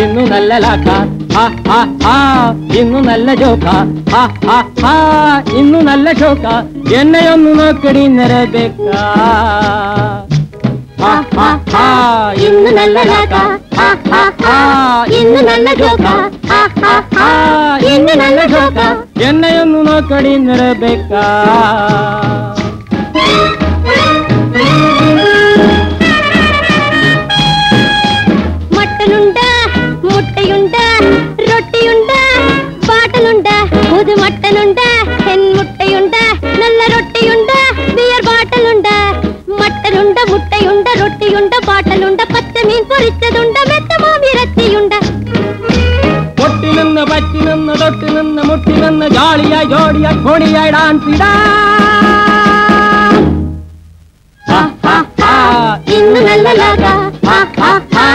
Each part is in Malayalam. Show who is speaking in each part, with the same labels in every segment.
Speaker 1: இன்னும் நல்லலா காத்து ഇന്നു നല്ല ജോക്ക ഇന്നു നല്ല ഷോക്ക എന്നെയൊന്നു നോക്കടി നിറബേക്ക ആ, ആ, ആ, ഇന്നു നല്ല ഇന്ന് നല്ല ജോക്ക ഇന്നു നല്ല ഷോക്ക എന്നെയൊന്നു നോക്കടി നിറബേക്ക
Speaker 2: പച്ചമീൻ പൊരിച്ചതുണ്ട് മെത്തമാവിരത്തിയുണ്ട്
Speaker 1: പൊട്ടി നിന്ന് പറ്റി നിന്ന് തൊട്ടി നിന്ന് മുട്ടി നിന്ന് ജോളിയായി ജോഡിയായി കൊടിയായി ഡാൻസ് ഇടാ. ആ, ആ, ആ,
Speaker 2: ഇന്ന് നല്ല ലോക. ആ, ആ, ആ,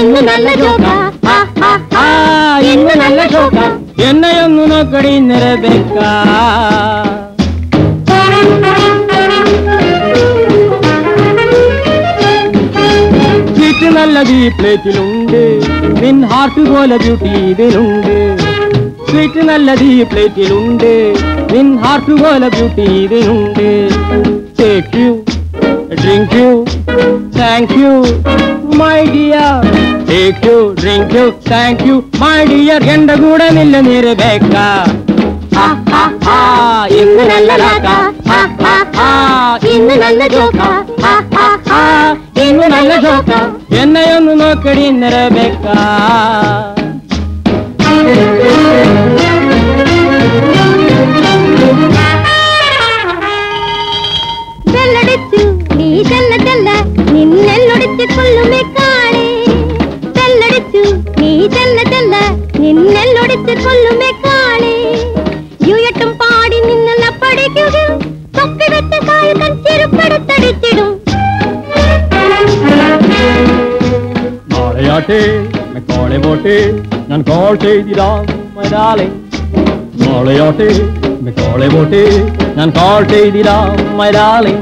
Speaker 2: ഇന്ന് നല്ല ജോക. ആ, ആ, ആ,
Speaker 1: ഇന്ന് നല്ല ഷോക്ക എന്നെയൊന്നു നോക്കടി നിറബേക്ക ഈ പ്ലേറ്റിലുണ്ട് നിൻ ഹാർട്ട് പോലെ ബ്യൂട്ടി ഇതിലുണ്ട്. സ്വീറ്റ് നല്ലത് ഈ പ്ലേറ്റിലുണ്ട് നിൻ ഹാർട്ട് പോലെ ബ്യൂട്ടി ഇതിലുണ്ട്. Take you drink you thank you my dear take you drink you thank you my dear എന്റെ കൂടെ നില്ല നീര് ബേക്ക ഇന്ന് നല്ല
Speaker 2: ഇന്ന് നല്ല ജോക
Speaker 1: ഇന്ന് നല്ല ഷോക്ക എന്നെയൊന്ന് നോക്കടി നിറബേക്ക
Speaker 2: ബെല്ലടിച്ചു നീ ചെല്ല ചെല്ല നിന്നെല്ലൊടിച്ച് കൊല്ലുമേ കാളേ നീ ചെല്ല ചെല്ല നിന്നെല്ലൊടിച്ച് കൊല്ലുമേ
Speaker 1: നാളെയാട്ടെ കോളെ പോട്ടെ ഞാൻ കോൾ ചെയ്തിടാം മരാളെ നാളെയാട്ടെ കോളെ പോട്ടെ ഞാൻ കോൾ ചെയ്തിടാം മരാളെ